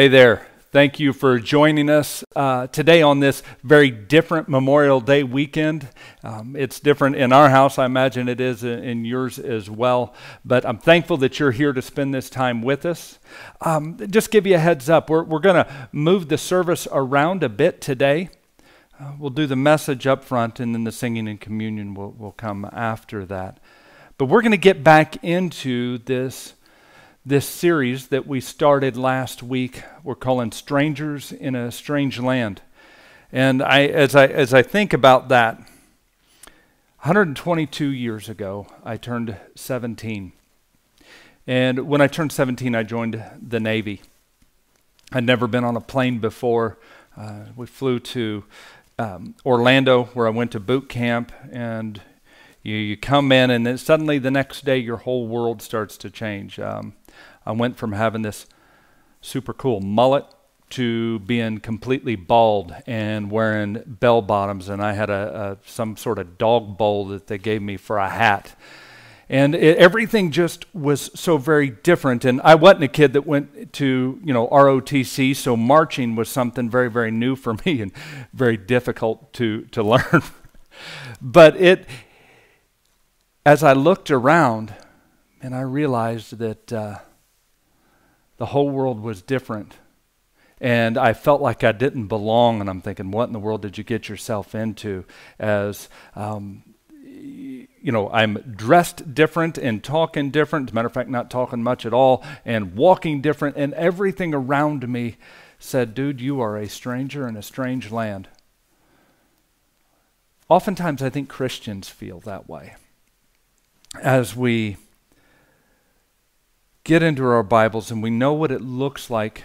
Hey there. Thank you for joining us uh, today on this very different Memorial Day weekend. Um, it's different in our house. I imagine it is in, yours as well. But I'm thankful that you're here to spend this time with us. Um, just give you a heads up. We're, we're going to move the service around a bit today. Uh, we'll do the message up front, and then the singing and communion will, will come after that. But we're going to get back into this this series that we started last week. We're calling Strangers in a Strange Land. And I, as, I, as I think about that, 122 years ago, I turned 17. And when I turned 17, I joined the Navy. I'd never been on a plane before. Uh, we flew to um, Orlando, where I went to boot camp, and you, you come in, and then suddenly the next day, your whole world starts to change. Um, I went from having this super cool mullet to being completely bald and wearing bell bottoms, and I had a, a some sort of dog bowl that they gave me for a hat. And it, everything just was so very different. And I wasn't a kid that went to, you know, ROTC, so marching was something very, very new for me and very difficult to, to learn. but it, as I looked around, and I realized that uh, the whole world was different. And I felt like I didn't belong, and I'm thinking, what in the world did you get yourself into? As um, you know, I'm dressed different and talking different. As a matter of fact, not talking much at all, and walking different, and everything around me said, dude, you are a stranger in a strange land. Oftentimes, I think Christians feel that way as we get into our Bibles and we know what it looks like,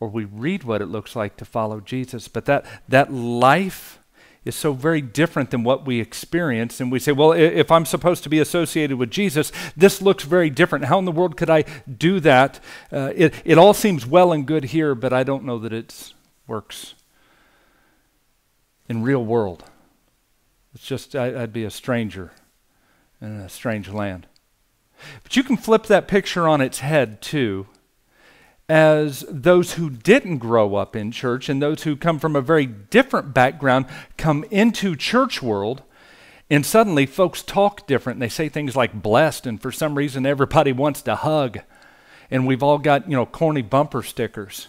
or we read what it looks like to follow Jesus, but that, that life is so very different than what we experience. And we say, well, if I'm supposed to be associated with Jesus, this looks very different. How in the world could I do that? Uh, it, it all seems well and good here, but I don't know that it works in real world. It's just, I, I'd be a stranger in a strange land. But you can flip that picture on its head too, as those who didn't grow up in church and those who come from a very different background come into church world and suddenly folks talk different. They say things like blessed and for some reason everybody wants to hug and we've all got, you know, corny bumper stickers.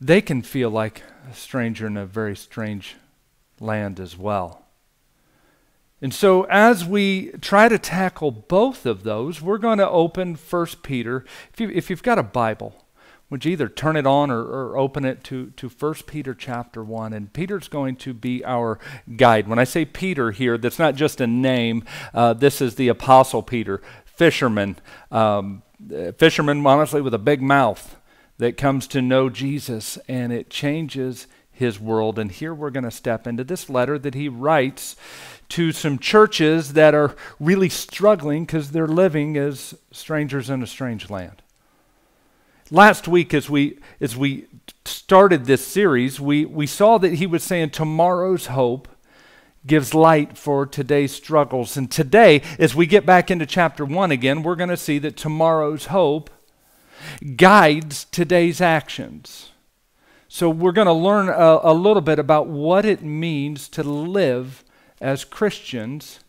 They can feel like a stranger in a very strange land as well. And so, as we try to tackle both of those, we're going to open 1 Peter. If, you, if you've got a Bible, would you either turn it on or, or, open it to, to 1 Peter chapter 1? And Peter's going to be our guide. When I say Peter here, that's not just a name, uh, this is the Apostle Peter, fisherman. Um, fisherman, honestly, with a big mouth that comes to know Jesus, and it changes his world. And here we're going to step into this letter that he writes to some churches that are really struggling because they're living as strangers in a strange land. Last week, as we, as we started this series, we, we saw that he was saying tomorrow's hope gives light for today's struggles. And today, as we get back into chapter 1 again, we're going to see that tomorrow's hope guides today's actions. So, we're going to learn a, a little bit about what it means to live as Christians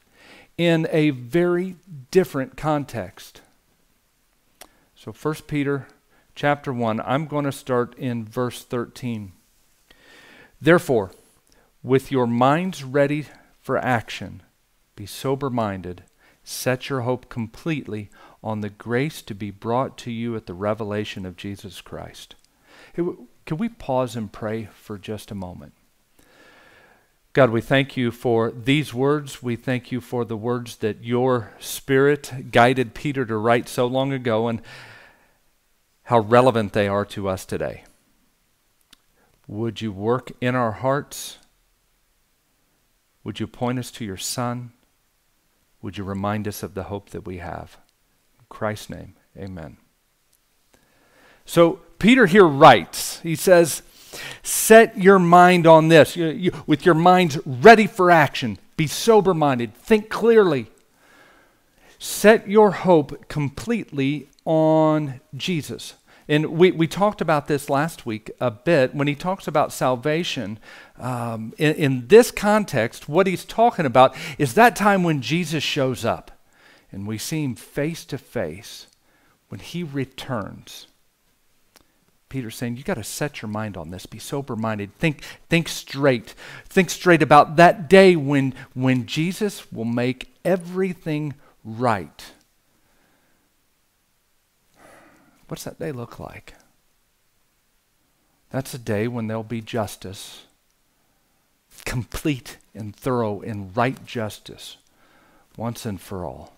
in a very different context. So 1 Peter chapter 1, I'm going to start in verse 13. Therefore, with your minds ready for action, be sober minded, set your hope completely on the grace to be brought to you at the revelation of Jesus Christ. Can we pause and pray for just a moment? God, we thank you for these words. We thank you for the words that your Spirit guided Peter to write so long ago and how relevant they are to us today. Would you work in our hearts? Would you point us to your Son? Would you remind us of the hope that we have? In Christ's name, amen. So, Peter here writes, he says, Set your mind on this, you, you, with your minds ready for action. Be sober minded, think clearly. Set your hope completely on Jesus. And we, we talked about this last week a bit when he talks about salvation. Um, in, in this context, what he's talking about is that time when Jesus shows up and we see him face to face when he returns. Peter's saying, you got to set your mind on this. Be sober minded. Think, think straight. Think straight about that day when, when Jesus will make everything right. What's that day look like? That's a day when there'll be justice, complete and thorough and right justice, once and for all.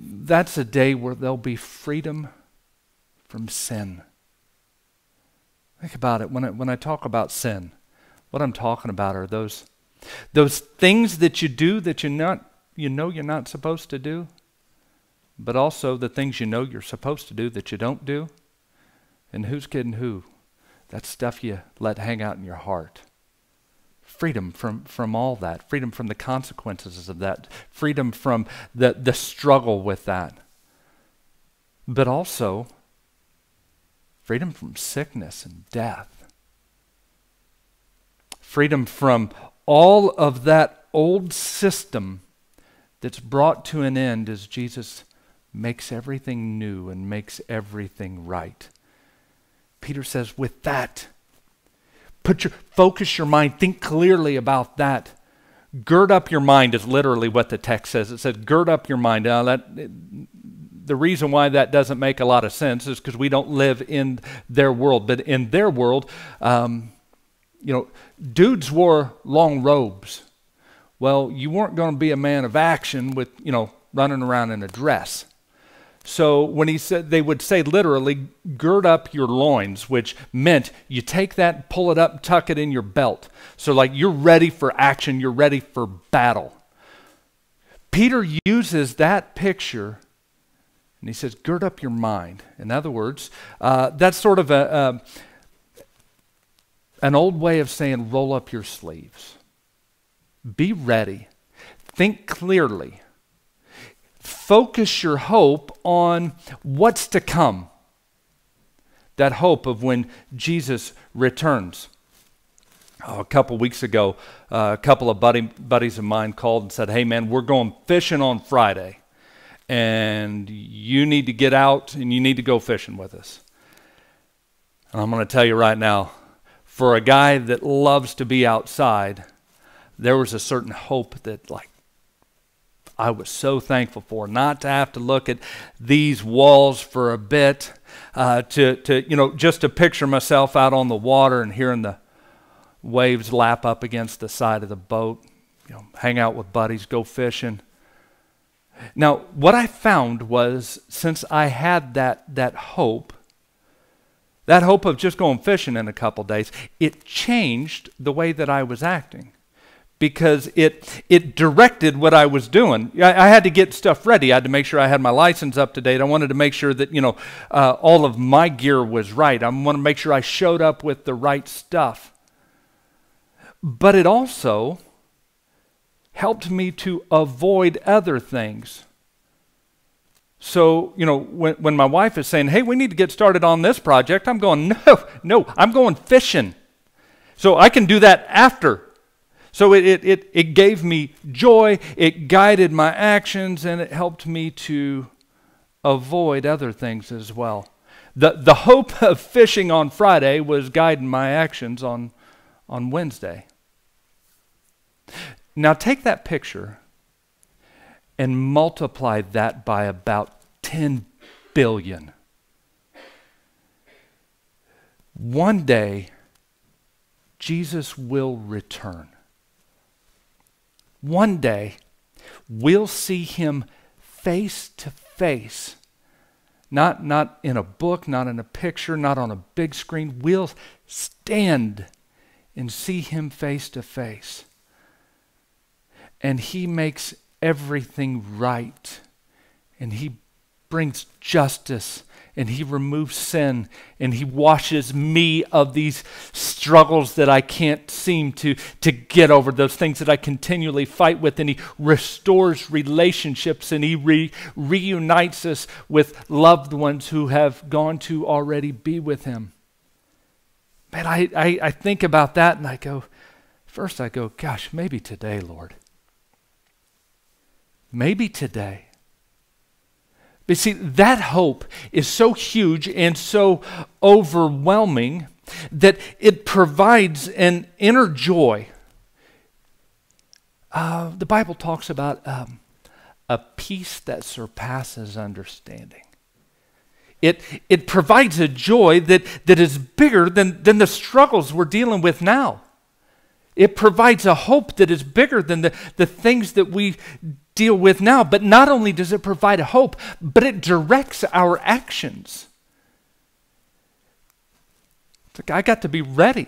That's a day where there'll be freedom from sin. Think about it. When I, when I talk about sin, what I'm talking about are those, those things that you do that you're not you know you're not supposed to do, but also the things you know you're supposed to do that you don't do. And who's kidding who? That stuff you let hang out in your heart. Freedom from, from all that, freedom from the consequences of that, freedom from the, the struggle with that. But also freedom from sickness and death, freedom from all of that old system that's brought to an end as Jesus makes everything new and makes everything right. Peter says, with that, put your focus your mind, think clearly about that. Gird up your mind is literally what the text says. It says, gird up your mind. Now, that, the reason why that doesn't make a lot of sense is because we don't live in their world. But in their world, um, you know, dudes wore long robes. Well, you weren't going to be a man of action with, you know, running around in a dress. So when he said, they would say literally, gird up your loins, which meant you take that, pull it up, tuck it in your belt. So, like, you're ready for action, you're ready for battle. Peter uses that picture and he says, gird up your mind. In other words, uh, that's sort of a, uh, an old way of saying roll up your sleeves. Be ready. Think clearly. Focus your hope on what's to come. That hope of when Jesus returns. Oh, a couple weeks ago, uh, a couple of buddy, buddies of mine called and said, Hey, man, we're going fishing on Friday and you need to get out and you need to go fishing with us. And I'm going to tell you right now, for a guy that loves to be outside, there was a certain hope that, like, I was so thankful for not to have to look at these walls for a bit, uh, to, to, you know, just to picture myself out on the water and hearing the waves lap up against the side of the boat, you know, hang out with buddies, go fishing. Now, what I found was since I had that, that hope, that hope of just going fishing in a couple days, it changed the way that I was acting because it, it directed what I was doing. I, I, had to get stuff ready. I had to make sure I had my license up to date. I wanted to make sure that, you know, uh, all of my gear was right. I wanted to make sure I showed up with the right stuff. But it also helped me to avoid other things. So, you know, when, when my wife is saying, hey, we need to get started on this project, I'm going, no, no, I'm going fishing. So I can do that after. So it, it, it, it gave me joy, it guided my actions, and it helped me to avoid other things as well. The, the hope of fishing on Friday was guiding my actions on, on Wednesday. Now take that picture and multiply that by about 10 billion. One day, Jesus will return. One day, we'll see him face to face. Not, not in a book, not in a picture, not on a big screen. We'll stand and see him face to face and he makes everything right. And he brings justice and He removes sin and He washes me of these struggles that I can't seem to, to get over, those things that I continually fight with, and He restores relationships and He re- reunites us with loved ones who have gone to already be with Him. Man, I, I, I think about that and I go, first I go, gosh, maybe today, Lord. Maybe today. But see, that hope is so huge and so overwhelming that it provides an inner joy. Uh, the Bible talks about um, a peace that surpasses understanding. It, it provides a joy that, that is bigger than, than the struggles we're dealing with now. It provides a hope that is bigger than the, the things that we deal with now. But not only does it provide a hope, but it directs our actions. It's like I got to be ready.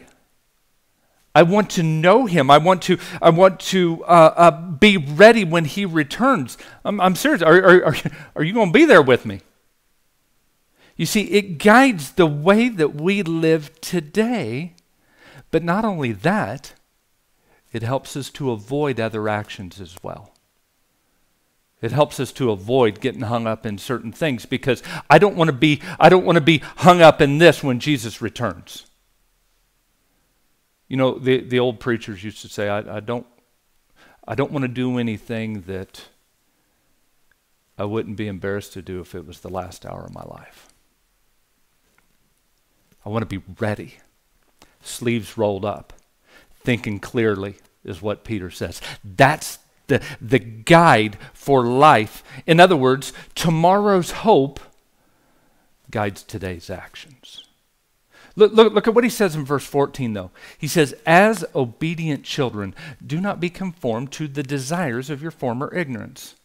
I want to know him. I want to, I want to uh, uh, be ready when he returns. I'm, I'm serious. Are, are, are, are you going to be there with me? You see, it guides the way that we live today. But not only that, it helps us to avoid other actions as well. It helps us to avoid getting hung up in certain things because I don't want to be I don't want to be hung up in this when Jesus returns. You know, the, the old preachers used to say, I, I don't I don't want to do anything that I wouldn't be embarrassed to do if it was the last hour of my life. I want to be ready, sleeves rolled up, thinking clearly, is what Peter says. That's the, the guide for life. In other words, tomorrow's hope guides today's actions. Look, look, look at what he says in verse 14, though. He says, As obedient children, do not be conformed to the desires of your former ignorance,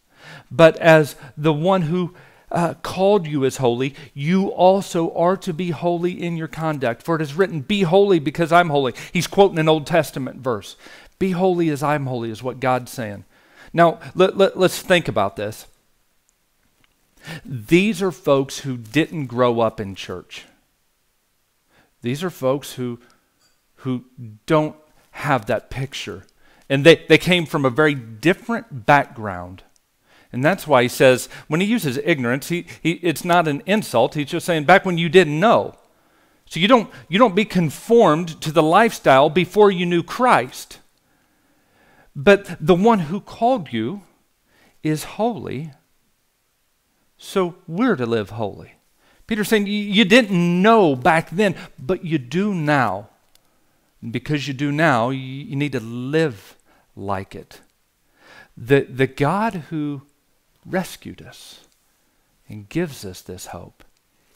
but as the one who uh, called you as holy, you also are to be holy in your conduct. For it is written, Be holy because I'm holy. He's quoting an Old Testament verse. Be holy as I'm holy, is what God's saying. Now, let, let, let's think about this. These are folks who didn't grow up in church. These are folks who, who don't have that picture. And they, they came from a very different background. And that's why he says, when he uses ignorance, he, he, it's not an insult. He's just saying, back when you didn't know. So you don't, you don't be conformed to the lifestyle before you knew Christ. But the one who called you is holy, so we're to live holy. Peter's saying you didn't know back then, but you do now. And because you do now, you need to live like it. The, the God who rescued us and gives us this hope,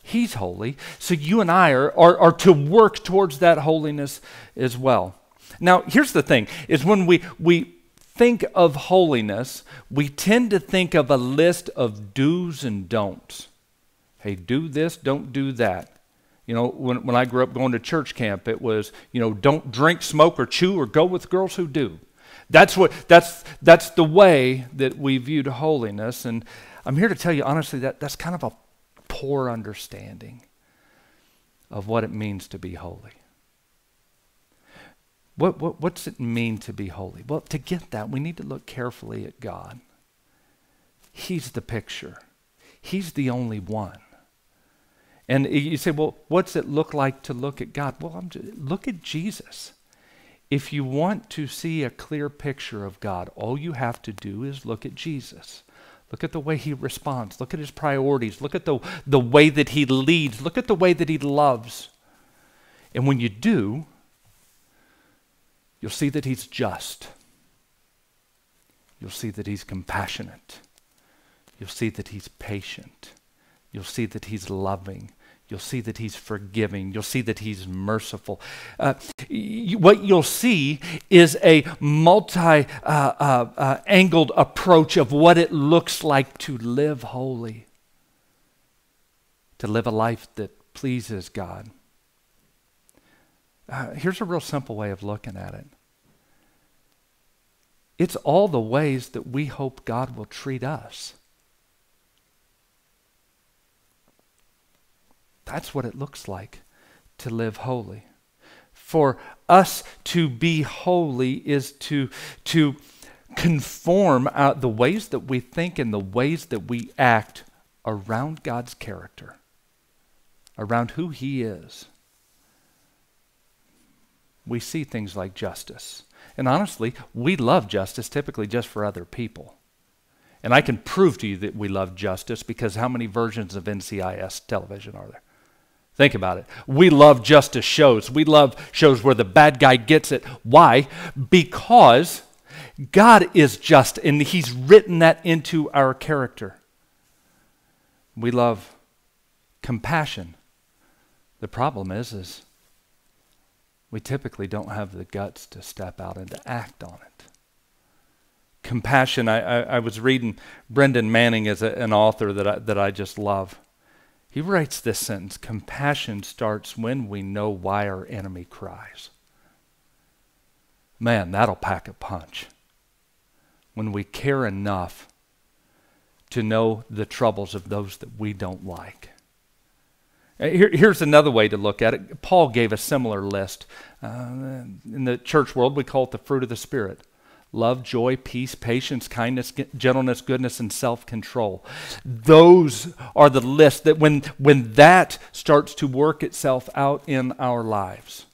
He's holy, so you and I are, are, are to work towards that holiness as well. Now, here's the thing is when we, we think of holiness, we tend to think of a list of do's and don'ts. Hey, do this, don't do that. You know, when, when I grew up going to church camp, it was, you know, don't drink, smoke, or chew, or go with girls who do. That's, what, that's, that's the way that we viewed holiness. And I'm here to tell you, honestly, that that's kind of a poor understanding of what it means to be holy. What, what, what's it mean to be holy? Well, to get that, we need to look carefully at God. He's the picture, He's the only one. And you say, well, what's it look like to look at God? Well, just, look at Jesus. If you want to see a clear picture of God, all you have to do is look at Jesus. Look at the way he responds. Look at his priorities. Look at the, the way that he leads. Look at the way that he loves. And when you do, You'll see that he's just. You'll see that he's compassionate. You'll see that he's patient. You'll see that he's loving. You'll see that he's forgiving. You'll see that he's merciful. Uh, what you'll see is a multi uh, uh, uh, angled approach of what it looks like to live holy, to live a life that pleases God. Uh, here's a real simple way of looking at it it's all the ways that we hope God will treat us. That's what it looks like to live holy. For us to be holy is to, to conform the ways that we think and the ways that we act around God's character, around who He is. We see things like justice. And honestly, we love justice typically just for other people. And I can prove to you that we love justice because how many versions of NCIS television are there? Think about it. We love justice shows. We love shows where the bad guy gets it. Why? Because God is just and He's written that into our character. We love compassion. The problem is, is we typically don't have the guts to step out and to act on it. Compassion, I, I, I was reading Brennan Manning as a, an author that I, that I just love. He writes this sentence Compassion starts when we know why our enemy cries. Man, that'll pack a punch. When we care enough to know the troubles of those that we don't like. Uh, here, here's another way to look at it. Paul gave a similar list. Uh, in the church world, we call it the fruit of the Spirit love, joy, peace, patience, kindness, gentleness, goodness, and self control. Those are the list that when, when that starts to work itself out in our lives,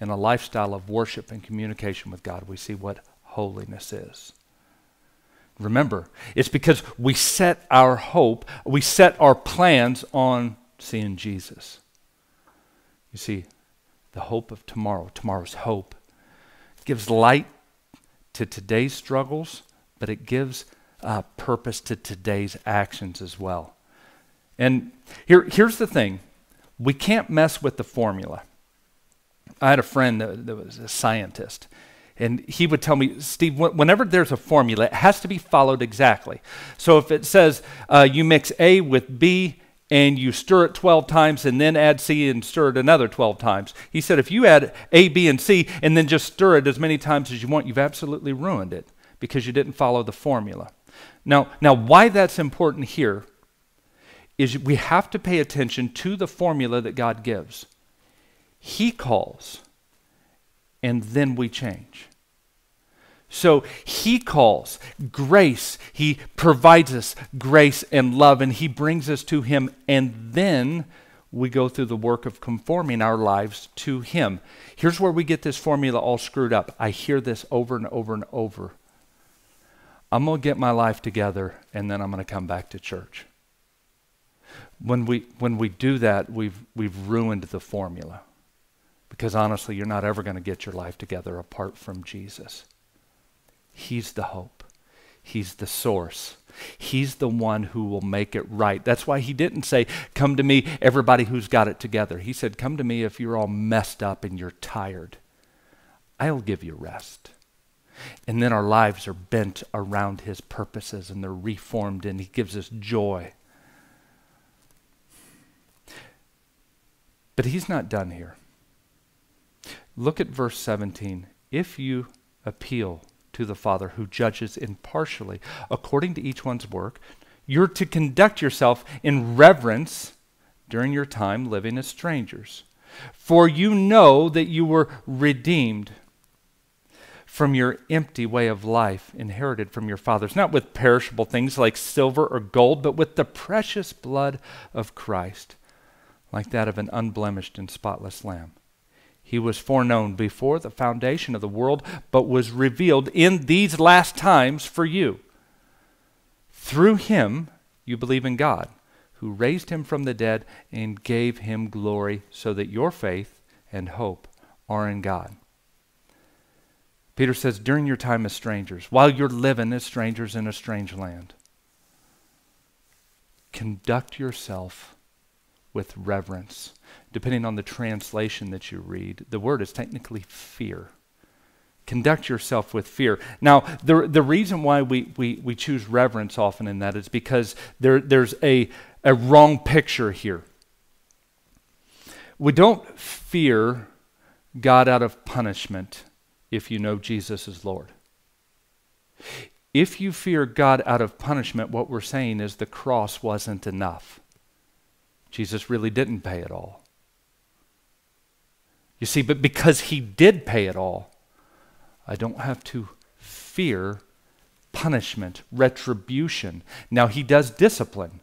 in a lifestyle of worship and communication with God, we see what holiness is. Remember, it's because we set our hope, we set our plans on seeing Jesus. You see, the hope of tomorrow, tomorrow's hope, gives light to today's struggles, but it gives uh, purpose to today's actions as well. And here, here's the thing we can't mess with the formula. I had a friend that, that was a scientist, and he would tell me, Steve, whenever there's a formula, it has to be followed exactly. So if it says uh, you mix A with B and you stir it 12 times and then add C and stir it another 12 times. He said if you add A, B, and C and then just stir it as many times as you want, you've absolutely ruined it because you didn't follow the formula. Now, now why that's important here is we have to pay attention to the formula that God gives. He calls, and then we change. So he calls grace. He provides us grace and love, and he brings us to him. And then we go through the work of conforming our lives to him. Here's where we get this formula all screwed up. I hear this over and over and over. I'm going to get my life together, and then I'm going to come back to church. When we, when we do that, we've, we've ruined the formula. Because honestly, you're not ever going to get your life together apart from Jesus. He's the hope. He's the source. He's the one who will make it right. That's why he didn't say, Come to me, everybody who's got it together. He said, Come to me if you're all messed up and you're tired. I'll give you rest. And then our lives are bent around his purposes and they're reformed, and he gives us joy. But he's not done here. Look at verse 17. If you appeal to the Father who judges impartially according to each one's work. You're to conduct yourself in reverence during your time living as strangers. For you know that you were redeemed from your empty way of life inherited from your fathers, not with perishable things like silver or gold, but with the precious blood of Christ, like that of an unblemished and spotless lamb. He was foreknown before the foundation of the world, but was revealed in these last times for you. Through him, you believe in God, who raised him from the dead and gave him glory, so that your faith and hope are in God. Peter says, during your time as strangers, while you're living as strangers in a strange land, conduct yourself with reverence depending on the translation that you read, the word is technically fear. Conduct yourself with fear. Now, the, the reason why we, we, we choose reverence often in that is because there, there's a, a wrong picture here. We don't fear God out of punishment if you know Jesus is Lord. If you fear God out of punishment, what we're saying is the cross wasn't enough. Jesus really didn't pay it all. You see, but because he did pay it all, I don't have to fear punishment, retribution. Now, he does discipline,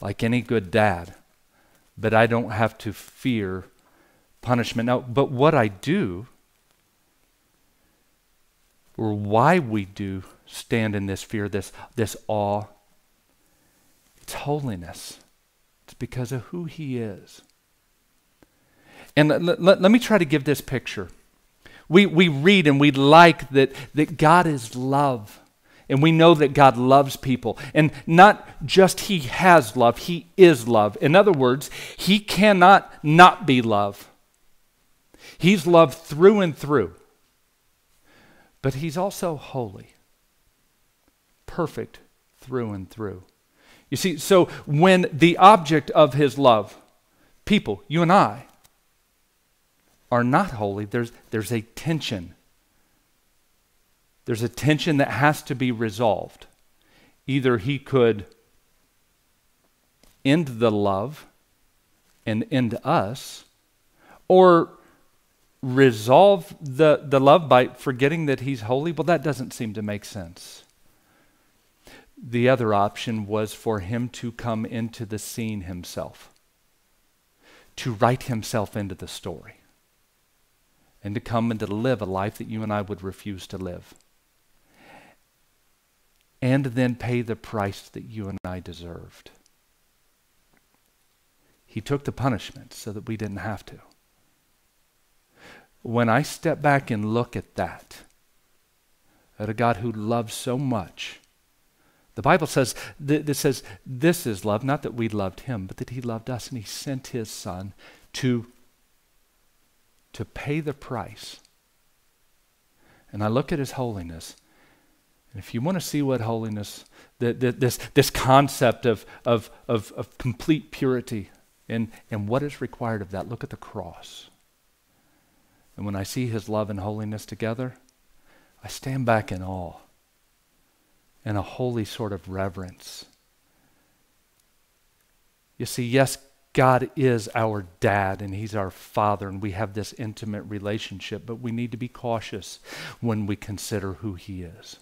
like any good dad, but I don't have to fear punishment. Now, but what I do, or why we do stand in this fear, this, this awe, it's holiness. It's because of who he is. And let, let, me try to give this picture. We, we read and we like that, that God is love. And we know that God loves people. And not just He has love, He is love. In other words, He cannot not be love. He's love through and through. But He's also holy, perfect through and through. You see, so when the object of His love, people, you and I, are not holy, there's, there's a tension. There's a tension that has to be resolved. Either he could end the love and end us, or resolve the, the love by forgetting that he's holy. Well, that doesn't seem to make sense. The other option was for him to come into the scene himself, to write himself into the story and to come and to live a life that you and I would refuse to live. And then pay the price that you and I deserved. He took the punishment so that we didn't have to. When I step back and look at that, at a God who loves so much, the Bible says, th- says, this is love, not that we loved him, but that he loved us and he sent his son to to pay the price. And I look at his holiness. And if you want to see what holiness, the, the, this, this concept of, of, of, of complete purity and, and what is required of that, look at the cross. And when I see his love and holiness together, I stand back in awe and a holy sort of reverence. You see, yes, God is our dad and He's our father, and we have this intimate relationship, but we need to be cautious when we consider who He is.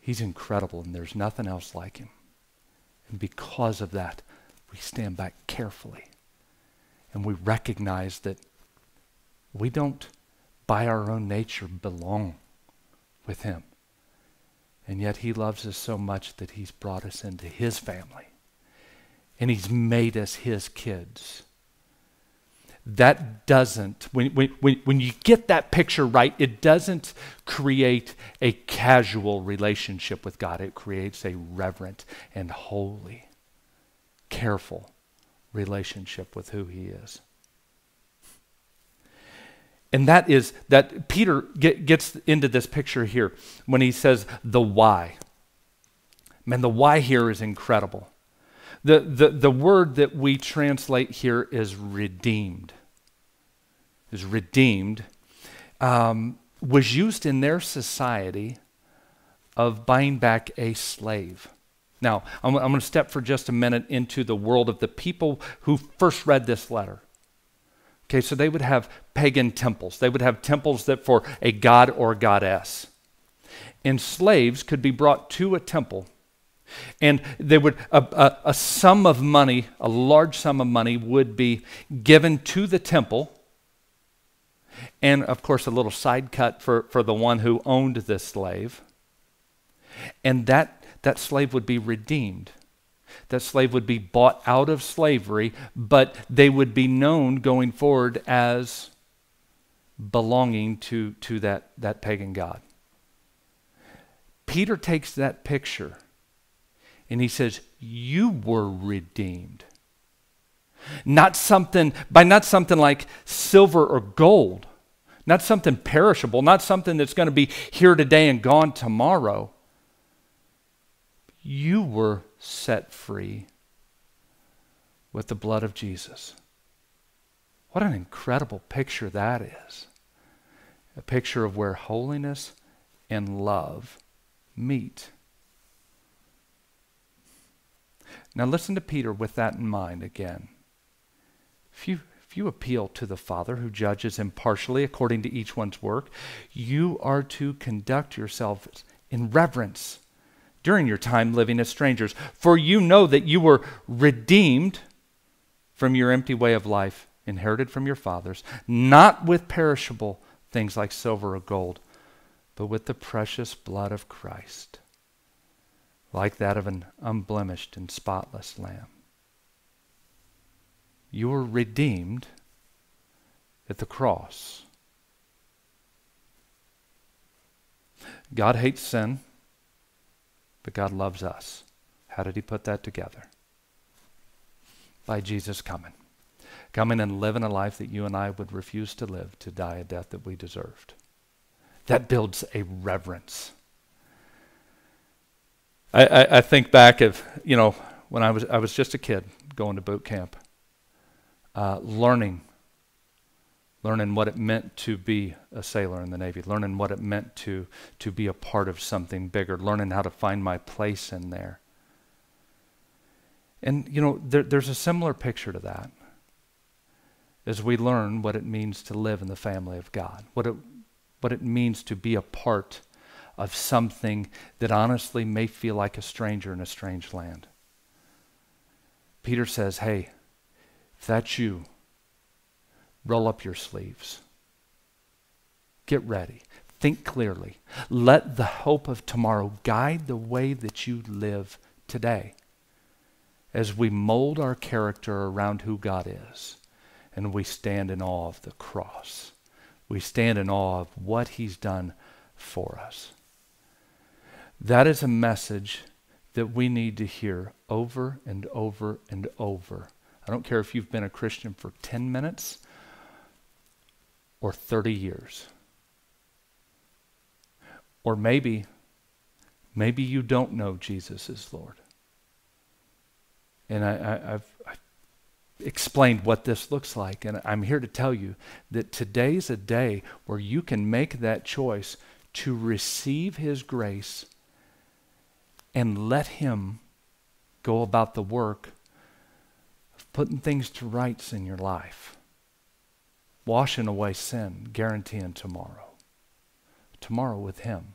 He's incredible, and there's nothing else like Him. And because of that, we stand back carefully and we recognize that we don't, by our own nature, belong with Him. And yet He loves us so much that He's brought us into His family and He's made us His kids. That doesn't, when, when, when you get that picture right, it doesn't create a casual relationship with God. It creates a reverent and holy, careful relationship with who He is. And that is that Peter get, gets into this picture here when he says the why. Man, the why here is incredible. The, the, the word that we translate here is redeemed. Is redeemed. Um, was used in their society of buying back a slave. Now, I'm, I'm going to step for just a minute into the world of the people who first read this letter. Okay, so they would have pagan temples. They would have temples that for a god or goddess. And slaves could be brought to a temple and they would a, a, a, sum of money, a large sum of money, would be given to the temple. And of course, a little side cut for, for the one who owned the slave. And that, that slave would be redeemed. That slave would be bought out of slavery, but they would be known going forward as belonging to, to that, that pagan god. Peter takes that picture and he says, You were redeemed. Not something, by not something like silver or gold, not something perishable, not something that's going to be here today and gone tomorrow. You were set free with the blood of Jesus. What an incredible picture that is. A picture of where holiness and love meet. Now listen to Peter with that in mind again. If you, if you appeal to the Father who judges impartially according to each one's work, you are to conduct yourselves in reverence during your time living as strangers. For you know that you were redeemed from your empty way of life, inherited from your fathers, not with perishable things like silver or gold, but with the precious blood of Christ, like that of an unblemished and spotless lamb. You were redeemed at the cross. God hates sin, but God loves us. How did he put that together? By Jesus coming. Coming and living a life that you and I would refuse to live to die a death that we deserved. That builds a reverence. I, I, I think back of, you know, when I was, I was just a kid going to boot camp, uh, learning learning what it meant to be a sailor in the Navy, learning what it meant to, to be a part of something bigger, learning how to find my place in there. And, you know, there, there's a similar picture to that as we learn what it means to live in the family of God, what it, what it means to be a part of something that honestly may feel like a stranger in a strange land. Peter says, hey, if that's you, Roll up your sleeves. Get ready. Think clearly. Let the hope of tomorrow guide the way that you live today as we mold our character around who God is and we stand in awe of the cross. We stand in awe of what He's done for us. That is a message that we need to hear over and over and over. I don't care if you've been a Christian for 10 minutes or 30 years. Or maybe, maybe you don't know Jesus is Lord. And I, have explained what this looks like, and I'm here to tell you that today's a day where you can make that choice to receive His grace and let Him go about the work of putting things to rights in your life washing away sin, guaranteeing tomorrow. Tomorrow with Him.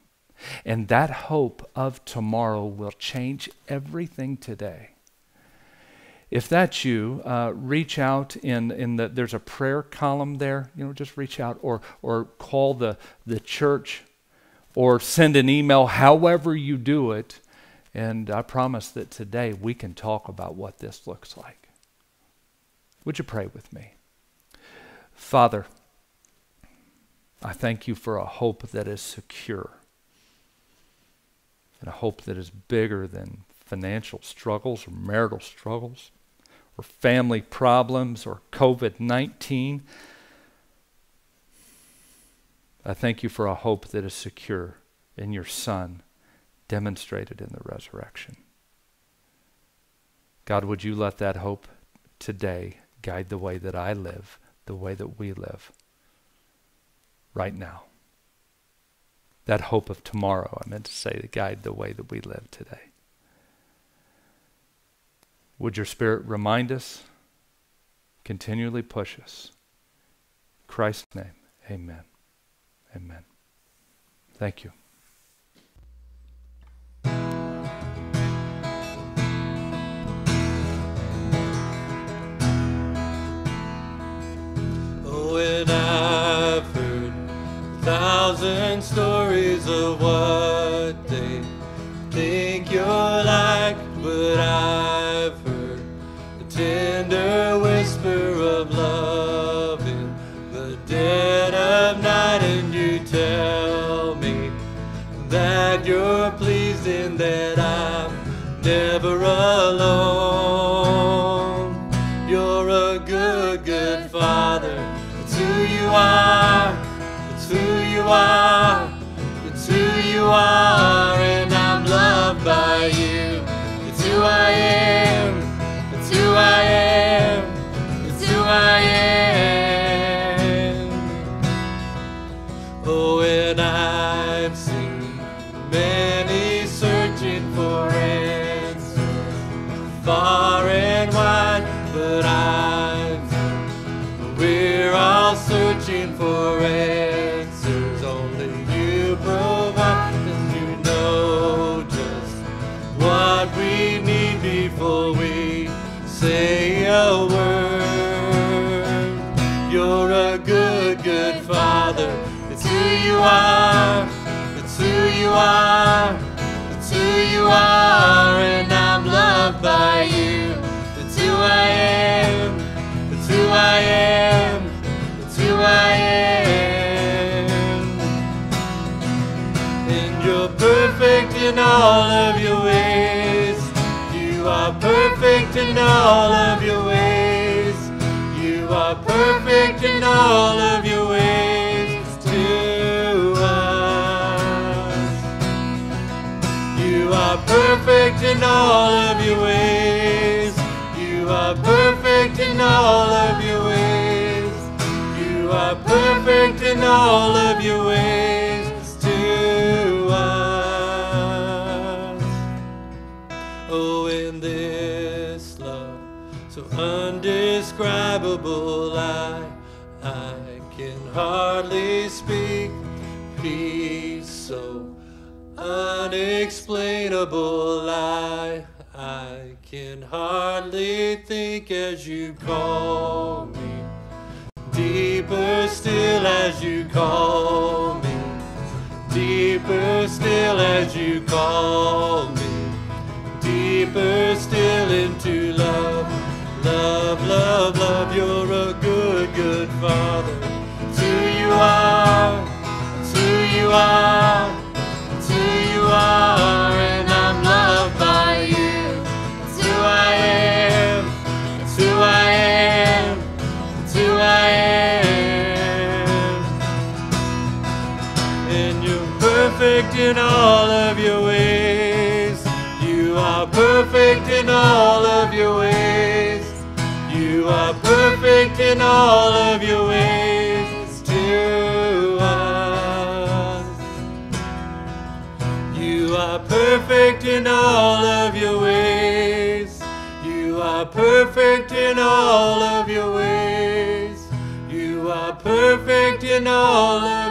And that hope of tomorrow will change everything today. If that's you, uh, reach out in, in the, there's a prayer column there, you know, just reach out or, or call the, the church or send an email, however you do it. And I promise that today we can talk about what this looks like. Would you pray with me? Father, I thank you for a hope that is secure and a hope that is bigger than financial struggles or marital struggles or family problems or COVID 19. I thank you for a hope that is secure in your Son, demonstrated in the resurrection. God, would you let that hope today guide the way that I live? the way that we live right now. That hope of tomorrow, I meant to say, to guide the way that we live today. Would your Spirit remind us, continually push us? Christ's name, amen. Amen. Thank you. Stories of I've all of your ways. You are perfect in all of your ways to us. You are perfect in all of your ways. You are perfect in all of your ways. You are perfect in all of your ways. unexplainable lie. I can hardly think as you call me. Deeper still as you call me. Deeper still as you call me. Deeper still into love. Love, love, love. You're a good, good father. in all of your ways. You are perfect in all of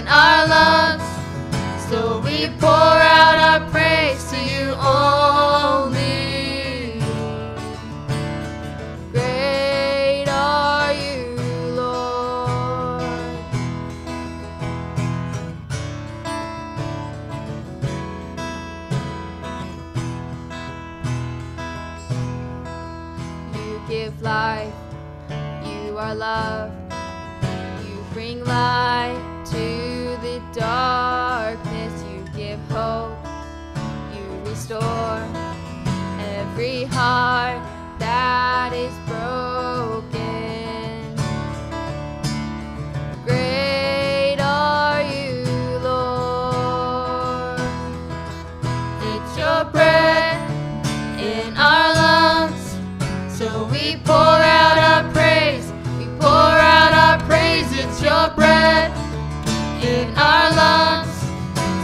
in our lungs. So we pour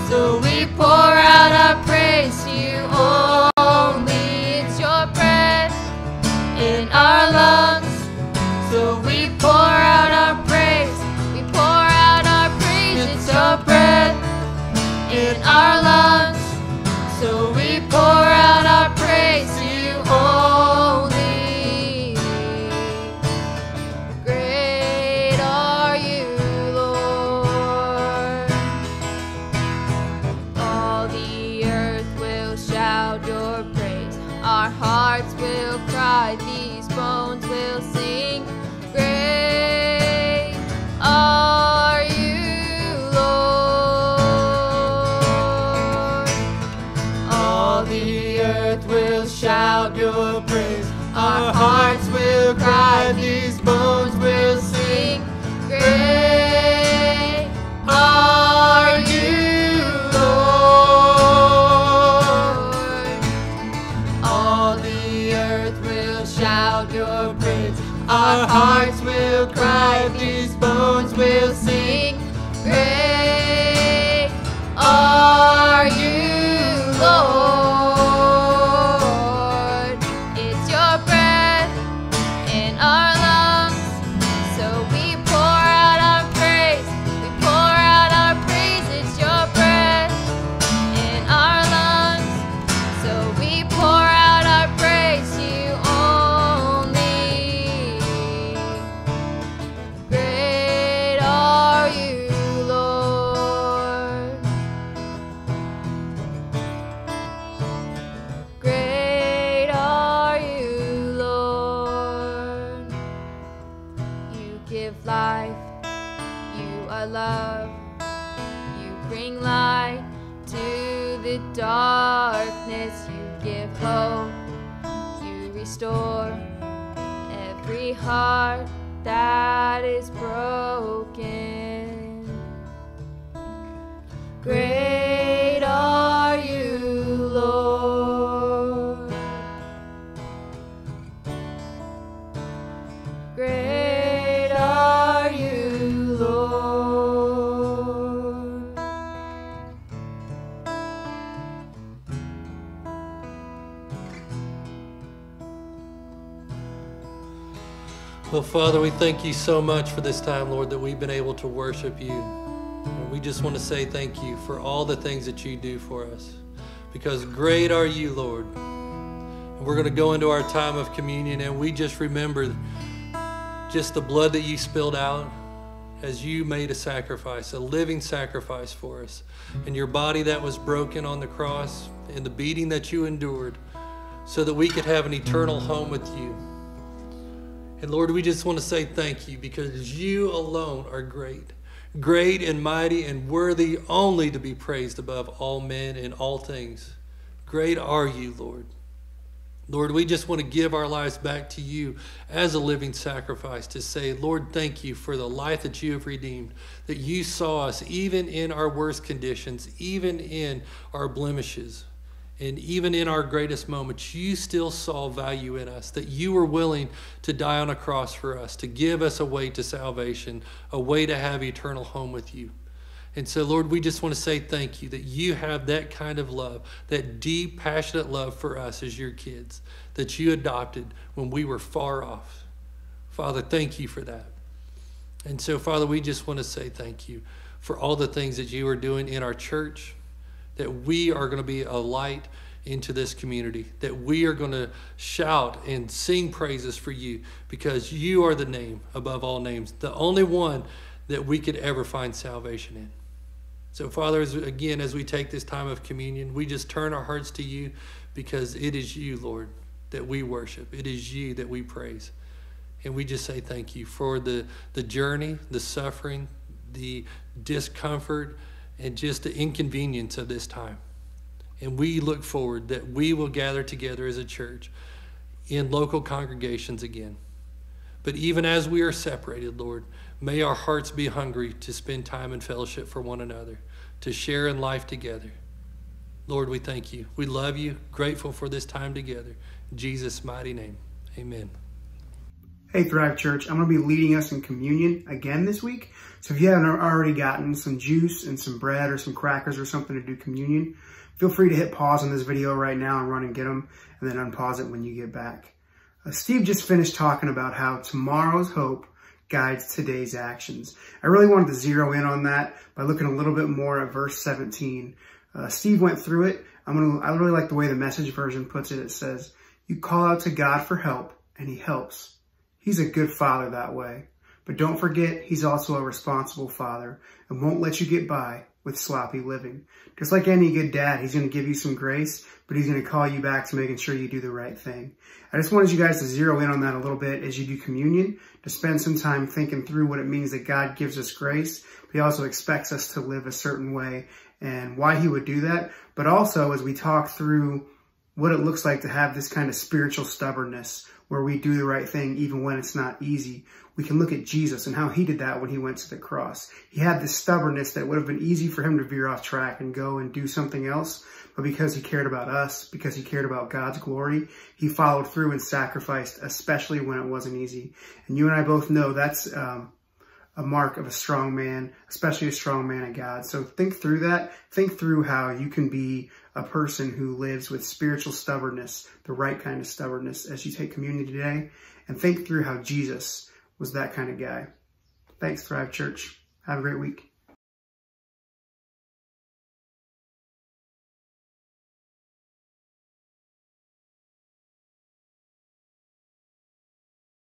so our hearts will cry. Father, we thank you so much for this time, Lord, that we've been able to worship you. And we just want to say thank you for all the things that you do for us. Because great are you, Lord. And we're going to go into our time of communion and we just remember just the blood that you spilled out as you made a sacrifice, a living sacrifice for us. And your body that was broken on the cross and the beating that you endured so that we could have an eternal home with you. And Lord, we just want to say thank you because you alone are great, great and mighty and worthy only to be praised above all men and all things. Great are you, Lord. Lord, we just want to give our lives back to you as a living sacrifice to say, Lord, thank you for the life that you have redeemed, that you saw us even in our worst conditions, even in our blemishes. And even in our greatest moments, you still saw value in us, that you were willing to die on a cross for us, to give us a way to salvation, a way to have eternal home with you. And so, Lord, we just want to say thank you that you have that kind of love, that deep, passionate love for us as your kids, that you adopted when we were far off. Father, thank you for that. And so, Father, we just want to say thank you for all the things that you are doing in our church that we are going to be a light into this community, that we are going to shout and sing praises for you because you are the name above all names, the only one that we could ever find salvation in. So, Father, as, again, as we take this time of communion, we just turn our hearts to you because it is you, Lord, that we worship. It is you that we praise. And we just say thank you for the, the journey, the suffering, the discomfort, and just the inconvenience of this time. And we look forward that we will gather together as a church in local congregations again. But even as we are separated, Lord, may our hearts be hungry to spend time in fellowship for one another, to share in life together. Lord, we thank you. We love you, grateful for this time together. In Jesus' mighty name, amen. Hey, Thrive Church, I'm going to be leading us in communion again this week. So if you haven't already gotten some juice and some bread or some crackers or something to do communion, feel free to hit pause on this video right now and run and get them and then unpause it when you get back. Uh, Steve just finished talking about how tomorrow's hope guides today's actions. I really wanted to zero in on that by looking a little bit more at verse 17. Uh, Steve went through it. I'm gonna, I really like the way the message version puts it. It says, you call out to God for help and he helps. He's a good father that way. But don't forget, he's also a responsible father and won't let you get by with sloppy living. Just like any good dad, he's going to give you some grace, but he's going to call you back to making sure you do the right thing. I just wanted you guys to zero in on that a little bit as you do communion, to spend some time thinking through what it means that God gives us grace, but he also expects us to live a certain way and why he would do that. But also as we talk through what it looks like to have this kind of spiritual stubbornness where we do the right thing even when it's not easy. We can look at Jesus and how he did that when he went to the cross. He had this stubbornness that would have been easy for him to veer off track and go and do something else. But because he cared about us, because he cared about God's glory, he followed through and sacrificed, especially when it wasn't easy. And you and I both know that's um, a mark of a strong man, especially a strong man of God. So think through that. Think through how you can be a person who lives with spiritual stubbornness, the right kind of stubbornness as you take communion today, and think through how Jesus was that kind of guy. Thanks, Thrive Church. Have a great week.